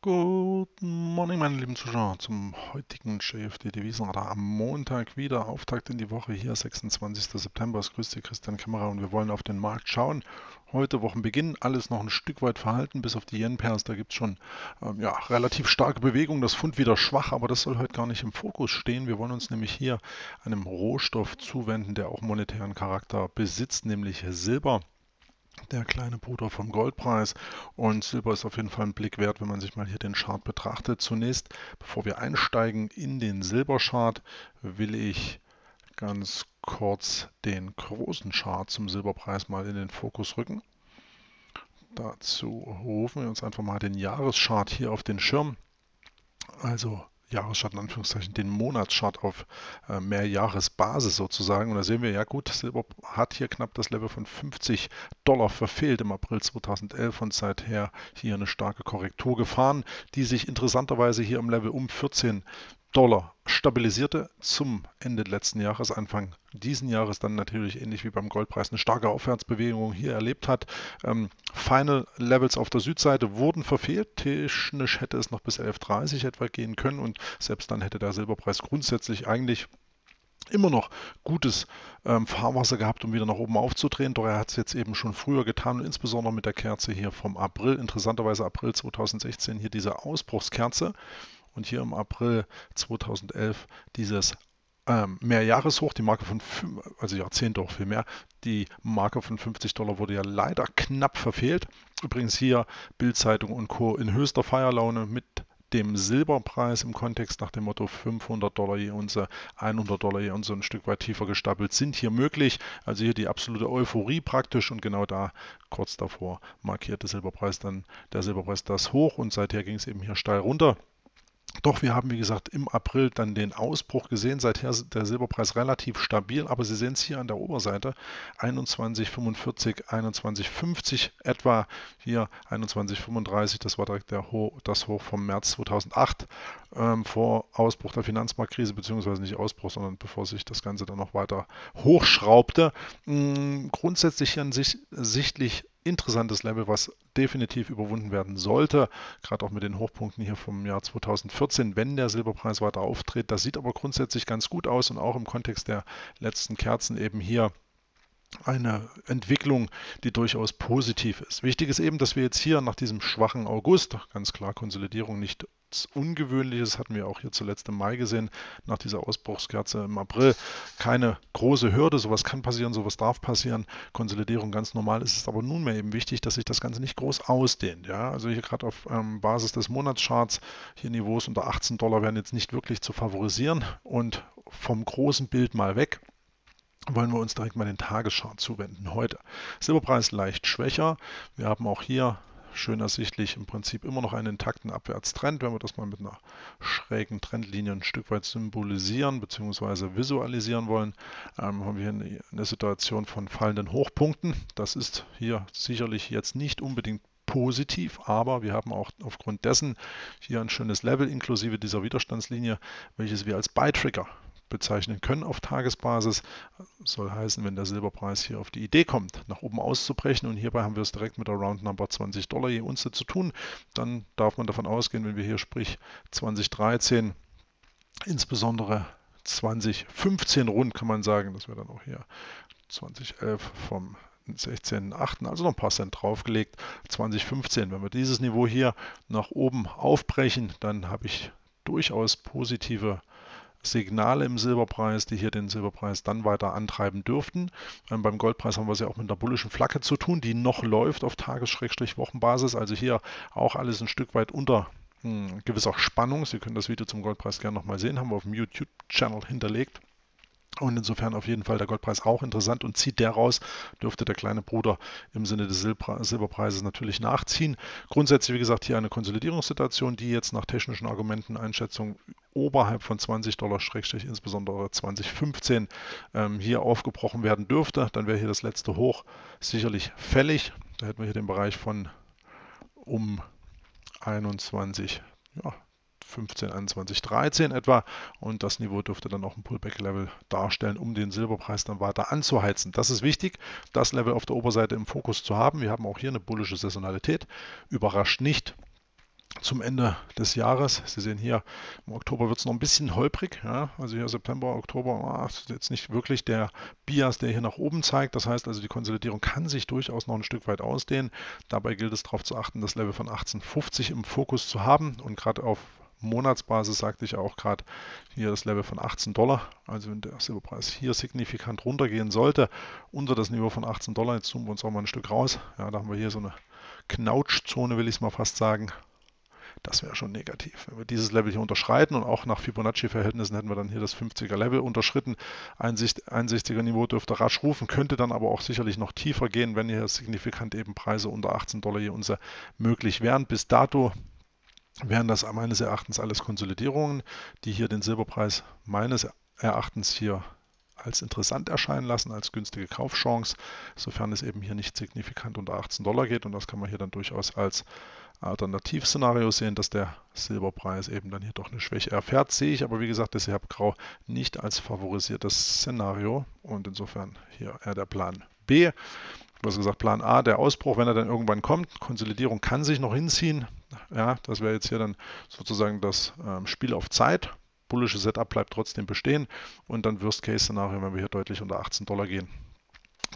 Guten Morgen, meine lieben Zuschauer, zum heutigen JFD Devisenradar am Montag wieder. Auftakt in die Woche hier, 26. September. Es grüßt Sie Christian Kämmerer und wir wollen auf den Markt schauen. Heute Wochenbeginn, alles noch ein Stück weit verhalten, bis auf die Yen-Pairs. Da gibt es schon ähm, ja, relativ starke Bewegung. Das Pfund wieder schwach, aber das soll heute gar nicht im Fokus stehen. Wir wollen uns nämlich hier einem Rohstoff zuwenden, der auch monetären Charakter besitzt, nämlich Silber der kleine Bruder vom Goldpreis. Und Silber ist auf jeden Fall ein Blick wert, wenn man sich mal hier den Chart betrachtet. Zunächst, bevor wir einsteigen in den Silberchart, will ich ganz kurz den großen Chart zum Silberpreis mal in den Fokus rücken. Dazu rufen wir uns einfach mal den Jahreschart hier auf den Schirm. Also Jahreschart in Anführungszeichen, den Monatschart auf äh, Mehrjahresbasis sozusagen. Und da sehen wir, ja gut, Silber hat hier knapp das Level von 50 Dollar verfehlt im April 2011 und seither hier eine starke Korrektur gefahren, die sich interessanterweise hier am Level um 14 Dollar stabilisierte zum Ende letzten Jahres, Anfang diesen Jahres dann natürlich ähnlich wie beim Goldpreis eine starke Aufwärtsbewegung hier erlebt hat. Ähm, Final Levels auf der Südseite wurden verfehlt. Technisch hätte es noch bis 11.30 etwa gehen können und selbst dann hätte der Silberpreis grundsätzlich eigentlich immer noch gutes ähm, Fahrwasser gehabt, um wieder nach oben aufzudrehen. Doch er hat es jetzt eben schon früher getan und insbesondere mit der Kerze hier vom April, interessanterweise April 2016, hier diese Ausbruchskerze und hier im April 2011 dieses ähm, Mehrjahreshoch, die Marke von, also Jahrzehnte auch viel mehr, die Marke von 50 Dollar wurde ja leider knapp verfehlt. Übrigens hier Bildzeitung und Co. in höchster Feierlaune mit dem Silberpreis im Kontext nach dem Motto 500 Dollar je Unze, 100 Dollar je Unze ein Stück weit tiefer gestapelt sind hier möglich. Also hier die absolute Euphorie praktisch und genau da kurz davor markierte Silberpreis dann der Silberpreis das hoch und seither ging es eben hier steil runter. Doch wir haben, wie gesagt, im April dann den Ausbruch gesehen. Seither ist der Silberpreis relativ stabil, aber Sie sehen es hier an der Oberseite. 21,45, 21,50 etwa. Hier 21,35, das war direkt Ho das Hoch vom März 2008 ähm, vor Ausbruch der Finanzmarktkrise, beziehungsweise nicht Ausbruch, sondern bevor sich das Ganze dann noch weiter hochschraubte. Ähm, grundsätzlich hier an sich sichtlich interessantes Level, was definitiv überwunden werden sollte, gerade auch mit den Hochpunkten hier vom Jahr 2014, wenn der Silberpreis weiter auftritt. Das sieht aber grundsätzlich ganz gut aus und auch im Kontext der letzten Kerzen eben hier eine Entwicklung, die durchaus positiv ist. Wichtig ist eben, dass wir jetzt hier nach diesem schwachen August, ganz klar Konsolidierung nicht Ungewöhnliches, hatten wir auch hier zuletzt im Mai gesehen, nach dieser Ausbruchskerze im April. Keine große Hürde, sowas kann passieren, sowas darf passieren. Konsolidierung ganz normal. Es ist aber nunmehr eben wichtig, dass sich das Ganze nicht groß ausdehnt. Ja? Also hier gerade auf ähm, Basis des Monatscharts, hier Niveaus unter 18 Dollar werden jetzt nicht wirklich zu favorisieren und vom großen Bild mal weg wollen wir uns direkt mal den Tagesschart zuwenden. Heute Silberpreis leicht schwächer. Wir haben auch hier schön ersichtlich im Prinzip immer noch einen intakten Abwärtstrend. Wenn wir das mal mit einer schrägen Trendlinie ein Stück weit symbolisieren bzw. visualisieren wollen, ähm, haben wir hier eine, Situation von fallenden Hochpunkten. Das ist hier sicherlich jetzt nicht unbedingt positiv, aber wir haben auch aufgrund dessen hier ein schönes Level inklusive dieser Widerstandslinie, welches wir als Buy-Trigger bezeichnen können auf Tagesbasis. Soll heißen, wenn der Silberpreis hier auf die Idee kommt, nach oben auszubrechen und hierbei haben wir es direkt mit der Round Number 20 Dollar je Unze zu tun, dann darf man davon ausgehen, wenn wir hier sprich 2013 insbesondere 2015 rund kann man sagen, das wäre dann auch hier 2011 vom 16.8., also noch ein paar Cent draufgelegt. 2015, wenn wir dieses Niveau hier nach oben aufbrechen, dann habe ich durchaus positive Signale im Silberpreis, die hier den Silberpreis dann weiter antreiben dürften. Ähm, beim Goldpreis haben wir es ja auch mit einer bullischen Flagge zu tun, die noch läuft auf Tages-Wochenbasis. Also hier auch alles ein Stück weit unter hm, gewisser Spannung. Sie können das Video zum Goldpreis gerne nochmal sehen, haben wir auf dem YouTube-Channel hinterlegt. Und insofern auf jeden Fall der Goldpreis auch interessant und zieht der raus, dürfte der kleine Bruder im Sinne des Silberpreises natürlich nachziehen. Grundsätzlich, wie gesagt, hier eine Konsolidierungssituation, die jetzt nach technischen Argumenten Einschätzung oberhalb von 20 Dollar, Schrägstrich insbesondere 2015, ähm, hier aufgebrochen werden dürfte. Dann wäre hier das letzte Hoch sicherlich fällig. Da hätten wir hier den Bereich von um 21, ja, 15, 21, 13 etwa. Und das Niveau dürfte dann auch ein Pullback-Level darstellen, um den Silberpreis dann weiter anzuheizen. Das ist wichtig, das Level auf der Oberseite im Fokus zu haben. Wir haben auch hier eine bullische Saisonalität. Überrascht nicht. zum Ende des Jahres. Sie sehen hier, im Oktober wird es noch ein bisschen holprig. Ja? Also hier September, Oktober ah, ist jetzt nicht wirklich der Bias, der hier nach oben zeigt. Das heißt also, die Konsolidierung kann sich durchaus noch ein Stück weit ausdehnen. Dabei gilt es darauf zu achten, das Level von 1850 im Fokus zu haben und gerade auf Monatsbasis sagte ich auch gerade hier das Level von 18 Dollar. Also wenn der Silberpreis hier signifikant runtergehen sollte, unter das Niveau von 18 Dollar, jetzt zoomen wir uns auch mal ein Stück raus. Ja, da haben wir hier so eine Knautschzone, will ich es mal fast sagen. Das wäre schon negativ. Wenn wir dieses Level hier unterschreiten und auch nach Fibonacci-Verhältnissen hätten wir dann hier das 50er Level unterschritten. 61er Niveau dürfte rasch rufen, könnte dann aber auch sicherlich noch tiefer gehen, wenn hier signifikant eben Preise unter 18 Dollar hier unser möglich wären. Bis dato wären das meines Erachtens alles Konsolidierungen, die hier den Silberpreis meines Erachtens hier als interessant erscheinen lassen, als günstige Kaufchance, sofern es eben hier nicht signifikant unter 18 Dollar geht. Und das kann man hier dann durchaus als Alternativszenario sehen, dass der Silberpreis eben dann hier doch eine Schwäche erfährt. Sehe ich aber wie gesagt deshalb Grau nicht als favorisiertes Szenario und insofern hier eher der Plan B. Hast gesagt, Plan A, der Ausbruch, wenn er dann irgendwann kommt. Konsolidierung kann sich noch hinziehen. Ja, das wäre jetzt hier dann sozusagen das ähm, Spiel auf Zeit. Bullische Setup bleibt trotzdem bestehen und dann Worst-Case-Szenario, wenn wir hier deutlich unter 18 Dollar gehen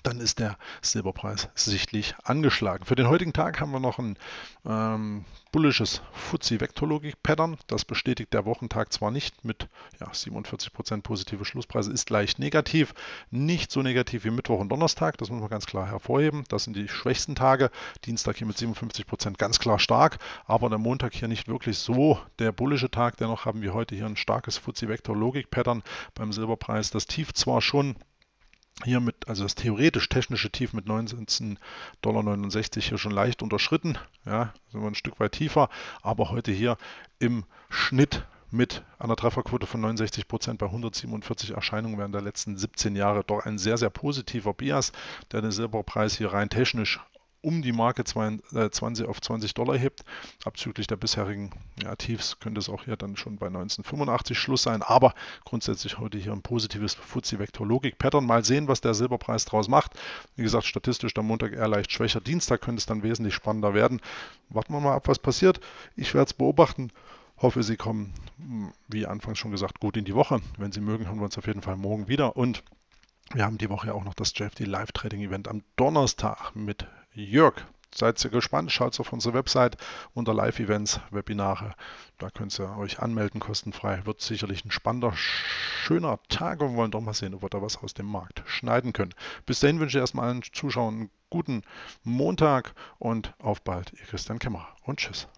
dann ist der Silberpreis sichtlich angeschlagen. Für den heutigen Tag haben wir noch ein ähm, bullisches FTSE-Vektorlogik-Pattern. Das bestätigt der Wochentag zwar nicht mit ja, 47% positive Schlusspreise, ist leicht negativ. Nicht so negativ wie Mittwoch und Donnerstag, das muss man ganz klar hervorheben. Das sind die schwächsten Tage. Dienstag hier mit 57% ganz klar stark, aber der Montag hier nicht wirklich so der bullische Tag. Dennoch haben wir heute hier ein starkes FTSE-Vektor-Logik-Pattern beim Silberpreis. Das Tief zwar schon hier mit, also das theoretisch technische Tief mit 19,69 Dollar hier schon leicht unterschritten. Ja, sind wir ein Stück weit tiefer, aber heute hier im Schnitt mit einer Trefferquote von 69 Prozent bei 147 Erscheinungen während der letzten 17 Jahre doch ein sehr, sehr positiver Bias, der den Silberpreis hier rein technisch um die Marke 20 äh, auf 20 Dollar hebt. Abzüglich der bisherigen ja, Tiefs könnte es auch hier dann schon bei 1985 Schluss sein. Aber grundsätzlich heute hier ein positives FTSE-Vektor-Logik-Pattern. Mal sehen, was der Silberpreis daraus macht. Wie gesagt, statistisch der Montag eher leicht schwächer. Dienstag könnte es dann wesentlich spannender werden. Warten wir mal ab, was passiert. Ich werde es beobachten. Hoffe, Sie kommen, hm, wie anfangs schon gesagt, gut in die Woche. Wenn Sie mögen, hören wir uns auf jeden Fall morgen wieder. Und wir haben die Woche auch noch das JFD Live Trading Event am Donnerstag mit Jörg. Seid ihr gespannt, schaut auf unsere Website unter Live-Events, Webinare. Da könnt ihr euch anmelden, kostenfrei. Wird sicherlich ein spannender, schöner Tag und wir wollen doch mal sehen, ob wir da was aus dem Markt schneiden können. Bis dahin wünsche ich erstmal allen Zuschauern einen guten Montag und auf bald. Ihr Christian Kämmerer und tschüss.